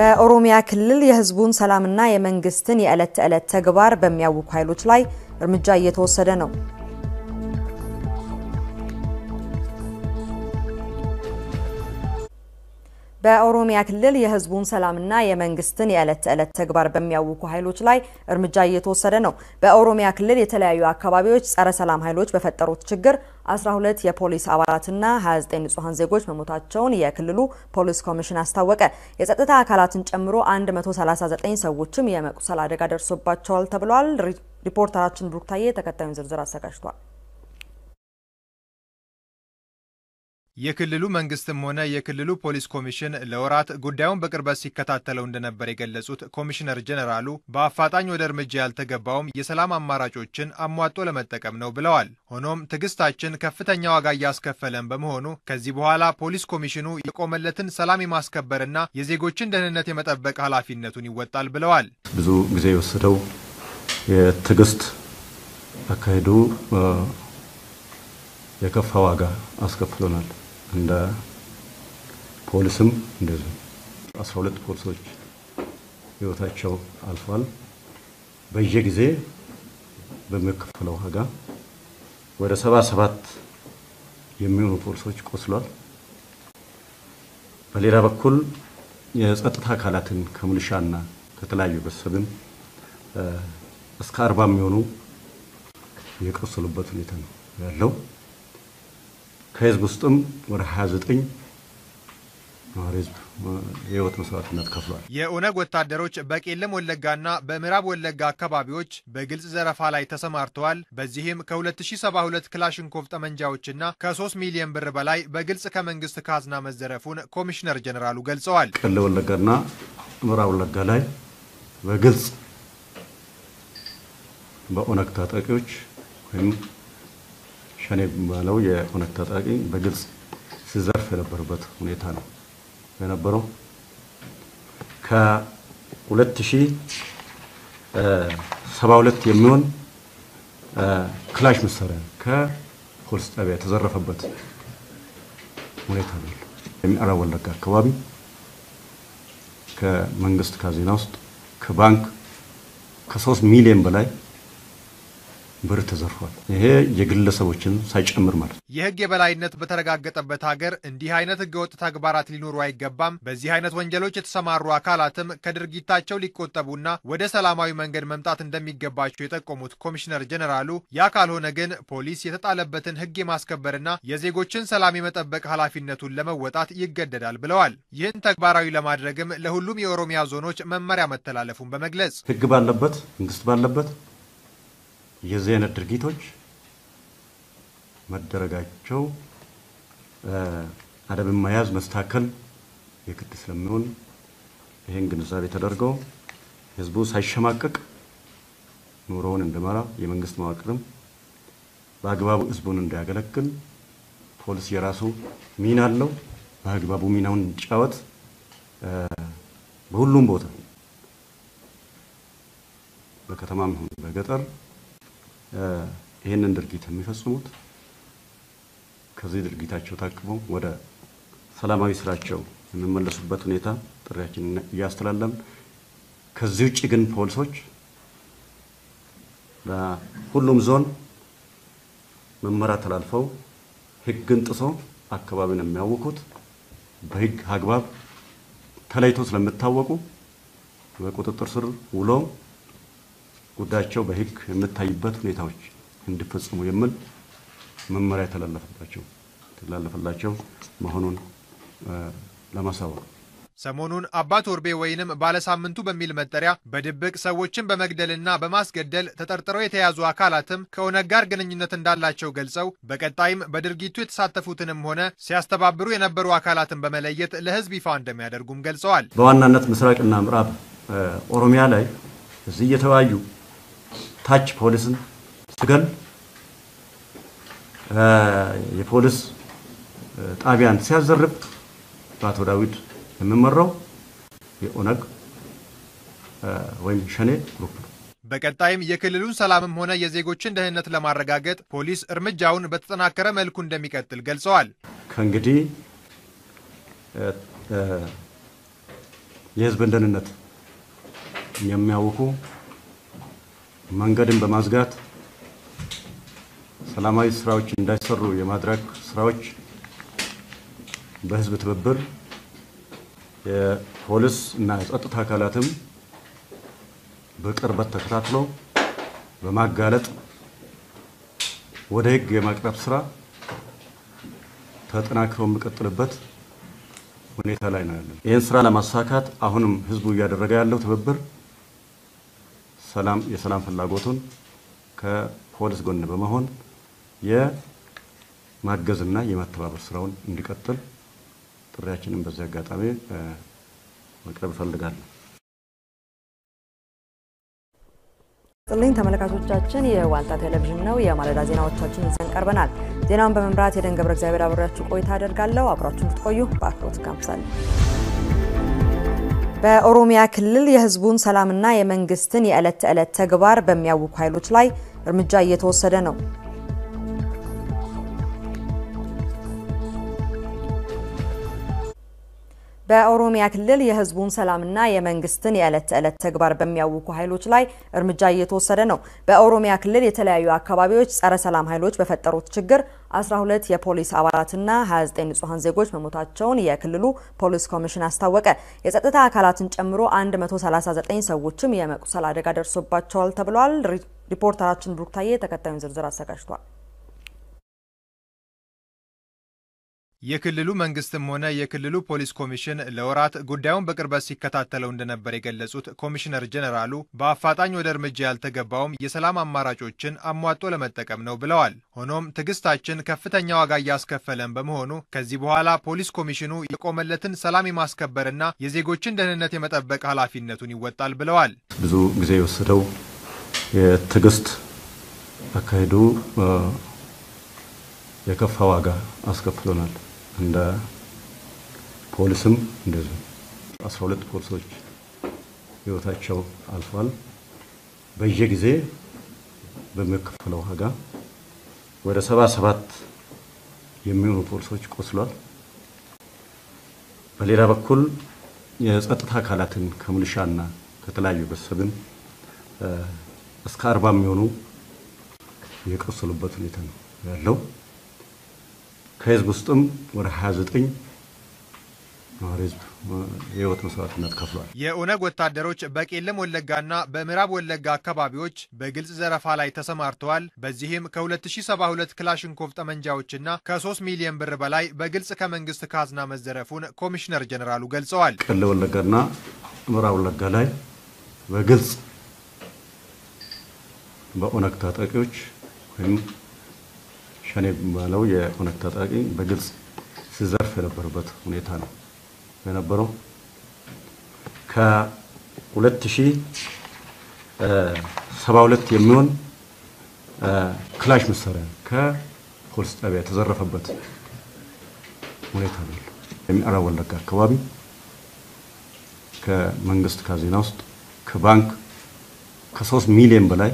በኦሮሚያ ክልል የሕዝቡን ሰላምና የመንግስትን የዕለት ተዕለት ተግባር በሚያውኩ ኃይሎች ላይ እርምጃ እየተወሰደ ነው። በኦሮሚያ ክልል የህዝቡን ሰላምና የመንግስትን የዕለት ተዕለት ተግባር በሚያውኩ ኃይሎች ላይ እርምጃ እየተወሰደ ነው። በኦሮሚያ ክልል የተለያዩ አካባቢዎች ጸረ ሰላም ኃይሎች በፈጠሩት ችግር 12 የፖሊስ አባላትና 29 ንጹሐን ዜጎች መሞታቸውን የክልሉ ፖሊስ ኮሚሽን አስታወቀ። የጸጥታ አካላትን ጨምሮ 139 ሰዎችም የመቁሰል አደጋ ደርሶባቸዋል ተብሏል። ሪፖርተራችን ብሩክታዬ ተከታዩን ዝርዝር አዘጋጅቷል። የክልሉ መንግስትም ሆነ የክልሉ ፖሊስ ኮሚሽን ለወራት ጉዳዩን በቅርበት ሲከታተለው እንደነበር የገለጹት ኮሚሽነር ጀኔራሉ በአፋጣኝ ወደ እርምጃ ያልተገባውም የሰላም አማራጮችን አሟጦ ለመጠቀም ነው ብለዋል። ሆኖም ትዕግስታችን ከፍተኛ ዋጋ እያስከፈለን በመሆኑ ከዚህ በኋላ ፖሊስ ኮሚሽኑ የቆመለትን ሰላም የማስከበርና የዜጎችን ደህንነት የመጠበቅ ኃላፊነቱን ይወጣል ብለዋል። ብዙ ጊዜ የወሰደው የትዕግስት አካሄዱ የከፋ ዋጋ አስከፍሎናል። እንደ ፖሊስም እንደዚህ 12 ፖሊሶች ህይወታቸው አልፏል። በየጊዜ በሚከፈለው ዋጋ ወደ ሰባ ሰባት የሚሆኑ ፖሊሶች ቆስሏል። በሌላ በኩል የጸጥታ አካላትን ከሚሊሻና ከተለያዩ ቤተሰብም እስከ አርባ የሚሆኑ የቆሰሉበት ሁኔታ ነው ያለው። ከህዝብ ውስጥም ወደ 29 ነዋሪ ህዝብ የህይወት መስዋዕትነት ከፍሏል። የኦነግ ወታደሮች በቄለም ወለጋና በምዕራብ ወለጋ አካባቢዎች በግልጽ ዘረፋ ላይ ተሰማርተዋል። በዚህም ከ2072 ክላሽንኮቭ ጠመንጃዎችና ከ3 ሚሊዮን ብር በላይ በግልጽ ከመንግስት ካዝና መዘረፉን ኮሚሽነር ጀኔራሉ ገልጸዋል። ቄለ ወለጋና ምዕራብ ወለጋ ላይ በግልጽ በኦነግ ታጣቂዎች ወይም ሸኔ ባለው የኦነግ ታጣቂ በግልጽ ሲዘርፍ የነበረበት ሁኔታ ነው የነበረው። ከ2072 የሚሆን ክላሽ መሳሪያ ከፖሊስ ጣቢያ የተዘረፈበት ሁኔታ ነው። የምዕራብ ወለጋ አካባቢ ከመንግስት ካዚና ውስጥ ከባንክ ከሶስት ሚሊዮን በላይ ብር ተዘርፏል። ይሄ የግለሰቦችን ሳይጨምር ማለት ነው። የህግ የበላይነት በተረጋገጠበት ሀገር እንዲህ አይነት ህገወጥ ተግባራት ሊኖሩ አይገባም። በዚህ አይነት ወንጀሎች የተሰማሩ አካላትም ከድርጊታቸው ሊቆጠቡና ወደ ሰላማዊ መንገድ መምጣት እንደሚገባቸው የጠቆሙት ኮሚሽነር ጀኔራሉ ያ ካልሆነ ግን ፖሊስ የተጣለበትን ህግ የማስከበርና የዜጎችን ሰላም የመጠበቅ ኃላፊነቱን ለመወጣት ይገደዳል ብለዋል። ይህን ተግባራዊ ለማድረግም ለሁሉም የኦሮሚያ ዞኖች መመሪያ መተላለፉን በመግለጽ ህግ ባለበት መንግስት ባለበት የዚህ አይነት ድርጊቶች መደረጋቸው አደብን መያዝ መስተካከል የግድ ስለሚሆን ይህን ግንዛቤ ተደርገው ህዝቡ ሳይሸማቀቅ ኑሮውን እንዲመራ የመንግስት መዋቅርም በአግባቡ ህዝቡን እንዲያገለግል ፖሊስ የራሱ ሚና አለው። በአግባቡ ሚናውን እንዲጫወት በሁሉም ቦታ በከተማም ሆነ በገጠር ይህንን ድርጊት የሚፈጽሙት ከዚህ ድርጊታቸው ታቅበው ወደ ሰላማዊ ስራቸው የሚመለሱበት ሁኔታ ጥሪያችንን እያስተላለፍን፣ ከዚህ ውጭ ግን ፖሊሶች ለሁሉም ዞን መመሪያ ተላልፈው ህግን ጥሶ አካባቢን የሚያውኩት በህግ አግባብ ተለይቶ ስለሚታወቁ በቁጥጥር ስር ውሎ ጉዳያቸው በህግ የምታይበት ሁኔታዎች እንዲፈጽሙ የሚል መመሪያ የተላለፈላቸው የተላለፈላቸው መሆኑን ለማሳወቅ ሰሞኑን አባ ቶርቤ ወይንም ባለሳምንቱ በሚል መጠሪያ በድብቅ ሰዎችን በመግደልና በማስገደል ተጠርጥረው የተያዙ አካላትም ከኦነግ ጋር ግንኙነት እንዳላቸው ገልጸው በቀጣይም በድርጊቱ የተሳተፉትንም ሆነ ሲያስተባብሩ የነበሩ አካላትን በመለየት ለህዝብ ይፋ እንደሚያደርጉም ገልጸዋል። በዋናነት ምስራቅና ምዕራብ ኦሮሚያ ላይ እዚህ እየተወያዩ ታች ፖሊስን ሲገድል የፖሊስ ጣቢያን ሲያዘርፍ በአቶ ዳዊት የሚመራው የኦነግ ወይም ሸኔ group ነው። በቀጣይም የክልሉን ሰላምም ሆነ የዜጎችን ደህንነት ለማረጋገጥ ፖሊስ እርምጃውን በተጠናከረ መልኩ እንደሚቀጥል ገልጸዋል። ከእንግዲህ የሕዝብን ደህንነት የሚያውኩ መንገድን በማዝጋት ሰላማዊ ስራዎች እንዳይሰሩ የማድረግ ስራዎች በህዝብ ትብብር የፖሊስ እና የጸጥታ አካላትም በቅርበት ተከታትለው በማጋለጥ ወደ ህግ የማቅረብ ስራ ተጠናክሮ የሚቀጥልበት ሁኔታ ላይ ነው ያለን። ይህን ስራ ለማሳካት አሁንም ህዝቡ እያደረገ ያለው ትብብር ሰላም የሰላም ፍላጎቱን ከፖሊስ ጎን በመሆን የማገዝና የማተባበር ስራውን እንዲቀጥል ጥሪያችንን በዚህ አጋጣሚ መቅረብ እፈልጋለሁ። ጥልኝ ተመልካቾቻችን የዋልታ ቴሌቪዥን ነው። የማለዳ ዜናዎቻችን ይዘን ቀርበናል። ዜናውን በመምራት የደን ገብረ እግዚአብሔር አብሬያችሁ ቆይታ አደርጋለሁ። አብራችሁ እንድትቆዩ በአክብሮት ጋብዛለሁ። በኦሮሚያ ክልል የህዝቡን ሰላምና የመንግስትን የዕለት ተዕለት ተግባር በሚያውኩ ኃይሎች ላይ እርምጃ እየተወሰደ ነው። በኦሮሚያ ክልል የህዝቡን ሰላምና የመንግስትን የዕለት ተዕለት ተግባር በሚያውኩ ኃይሎች ላይ እርምጃ እየተወሰደ ነው። በኦሮሚያ ክልል የተለያዩ አካባቢዎች ጸረ ሰላም ኃይሎች በፈጠሩት ችግር 12 የፖሊስ አባላትና 29 ንጹሐን ዜጎች መሞታቸውን የክልሉ ፖሊስ ኮሚሽን አስታወቀ። የጸጥታ አካላትን ጨምሮ 139 ሰዎችም የመቁሰል አደጋ ደርሶባቸዋል ተብሏል። ሪፖርተራችን ብሩክታዬ ተከታዩን ዝርዝር አዘጋጅቷል። የክልሉ መንግስትም ሆነ የክልሉ ፖሊስ ኮሚሽን ለወራት ጉዳዩን በቅርበት ሲከታተለው እንደነበር የገለጹት ኮሚሽነር ጀኔራሉ በአፋጣኝ ወደ እርምጃ ያልተገባውም የሰላም አማራጮችን አሟጦ ለመጠቀም ነው ብለዋል። ሆኖም ትዕግስታችን ከፍተኛ ዋጋ እያስከፈለን በመሆኑ ከዚህ በኋላ ፖሊስ ኮሚሽኑ የቆመለትን ሰላም የማስከበርና የዜጎችን ደህንነት የመጠበቅ ኃላፊነቱን ይወጣል ብለዋል። ብዙ ጊዜ የወሰደው የትዕግስት አካሄዱ የከፋ ዋጋ አስከፍሎናል። እንደ ፖሊስም እንደዚሁ 12 ፖሊሶች ህይወታቸው አልፏል። በየጊዜ በሚከፈለው ዋጋ ወደ ሰባ ሰባት የሚሆኑ ፖሊሶች ቆስሏል። በሌላ በኩል የጸጥታ አካላትን ከምልሻና ከተለያዩ ቤተሰብን እስከ አርባ የሚሆኑ የቆሰሉበት ሁኔታ ነው ያለው። ከህዝብ ውስጥም ወደ 29 ነዋሪ ህዝብ የህይወት መስዋዕትነት ከፍሏል። የኦነግ ወታደሮች በቄለም ወለጋና በምዕራብ ወለጋ አካባቢዎች በግልጽ ዘረፋ ላይ ተሰማርተዋል። በዚህም ከ2072 ክላሽንኮቭ ጠመንጃዎችና ከ3 ሚሊዮን ብር በላይ በግልጽ ከመንግስት ካዝና መዘረፉን ኮሚሽነር ጀኔራሉ ገልጸዋል። ቄለም ወለጋና ምዕራብ ወለጋ ላይ በግልጽ በኦነግ ታጣቂዎች ወይም ሸኔ የሚባለው የኦነግ ታጣቂ በግልጽ ሲዘርፍ የነበረበት ሁኔታ ነው የነበረው። ከ2072 የሚሆን ክላሽ መሳሪያ ከፖሊስ ጣቢያ የተዘረፈበት ሁኔታ ነው። የምዕራብ ወለጋ አካባቢ ከመንግስት ካዝና ውስጥ ከባንክ ከሶስት ሚሊዮን በላይ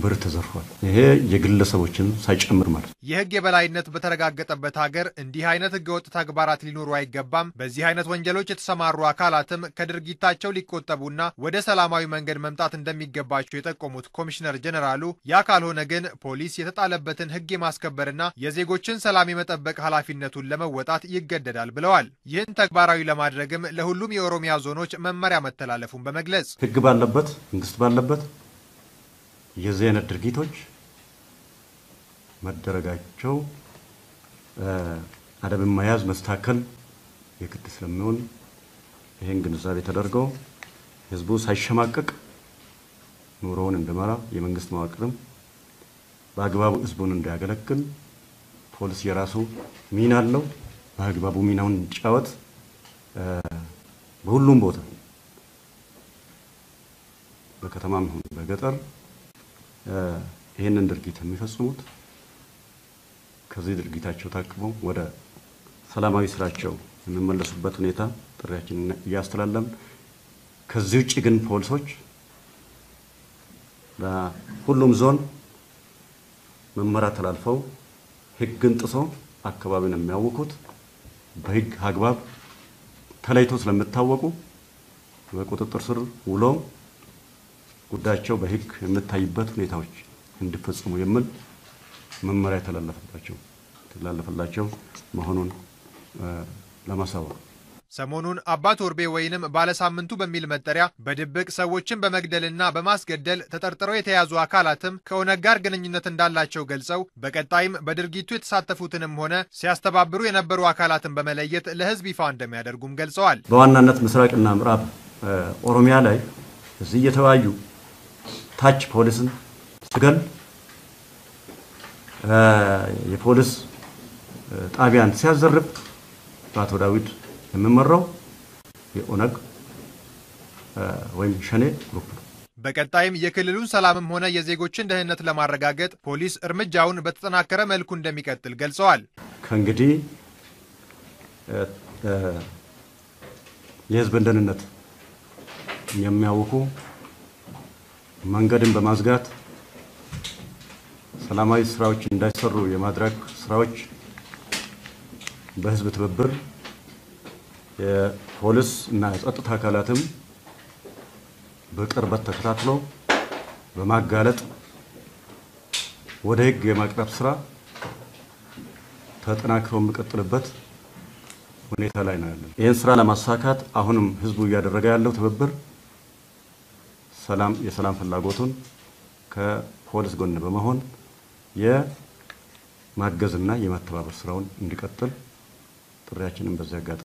ብር ተዘርፏል። ይሄ የግለሰቦችን ሳይጨምር ማለት ነው። የህግ የበላይነት በተረጋገጠበት ሀገር እንዲህ አይነት ህገወጥ ተግባራት ሊኖሩ አይገባም። በዚህ አይነት ወንጀሎች የተሰማሩ አካላትም ከድርጊታቸው ሊቆጠቡና ወደ ሰላማዊ መንገድ መምጣት እንደሚገባቸው የጠቆሙት ኮሚሽነር ጀኔራሉ ያ ካልሆነ ግን ፖሊስ የተጣለበትን ህግ የማስከበርና የዜጎችን ሰላም የመጠበቅ ኃላፊነቱን ለመወጣት ይገደዳል ብለዋል። ይህን ተግባራዊ ለማድረግም ለሁሉም የኦሮሚያ ዞኖች መመሪያ መተላለፉን በመግለጽ ህግ ባለበት መንግስት ባለበት የዚህ አይነት ድርጊቶች መደረጋቸው አደብን መያዝ መስተካከል የግድ ስለሚሆን ይህን ግንዛቤ ተደርገው ህዝቡ ሳይሸማቀቅ ኑሮውን እንዲመራ የመንግስት መዋቅርም በአግባቡ ህዝቡን እንዲያገለግል ፖሊስ የራሱ ሚና አለው። በአግባቡ ሚናውን እንዲጫወት በሁሉም ቦታ በከተማም ሆነ በገጠር ይህንን ድርጊት የሚፈጽሙት ከዚህ ድርጊታቸው ታቅበው ወደ ሰላማዊ ስራቸው የሚመለሱበት ሁኔታ ጥሪያችንን እያስተላለፍን፣ ከዚህ ውጭ ግን ፖሊሶች ለሁሉም ዞን መመሪያ ተላልፈው ህግን ጥሰው አካባቢን የሚያውኩት በህግ አግባብ ተለይቶ ስለሚታወቁ በቁጥጥር ስር ውለው ጉዳያቸው በሕግ የሚታይበት ሁኔታዎች እንዲፈጽሙ የሚል መመሪያ የተላለፈባቸው የተላለፈላቸው መሆኑን ለማሳወቅ ሰሞኑን አባ ቶርቤ ወይንም ባለሳምንቱ በሚል መጠሪያ በድብቅ ሰዎችን በመግደልና በማስገደል ተጠርጥረው የተያዙ አካላትም ከኦነግ ጋር ግንኙነት እንዳላቸው ገልጸው በቀጣይም በድርጊቱ የተሳተፉትንም ሆነ ሲያስተባብሩ የነበሩ አካላትን በመለየት ለሕዝብ ይፋ እንደሚያደርጉም ገልጸዋል። በዋናነት ምስራቅና ምዕራብ ኦሮሚያ ላይ እዚህ እየተወያዩ ታች ፖሊስን ሲገድል የፖሊስ ጣቢያን ሲያዘርፍ በአቶ ዳዊት የሚመራው የኦነግ ወይም ሸኔ group ነው። በቀጣይም የክልሉን ሰላምም ሆነ የዜጎችን ደህንነት ለማረጋገጥ ፖሊስ እርምጃውን በተጠናከረ መልኩ እንደሚቀጥል ገልጸዋል። ከእንግዲህ የህዝብን ደህንነት የሚያውኩ መንገድን በማዝጋት ሰላማዊ ስራዎች እንዳይሰሩ የማድረግ ስራዎች በህዝብ ትብብር የፖሊስ እና የጸጥታ አካላትም በቅርበት ተከታትሎ በማጋለጥ ወደ ህግ የማቅረብ ስራ ተጠናክሮ የሚቀጥልበት ሁኔታ ላይ ነው ያለን። ይህን ስራ ለማሳካት አሁንም ህዝቡ እያደረገ ያለው ትብብር ሰላም የሰላም ፍላጎቱን ከፖሊስ ጎን በመሆን የማገዝና የማተባበር ስራውን እንዲቀጥል ጥሪያችንን በዚህ አጋጣሚ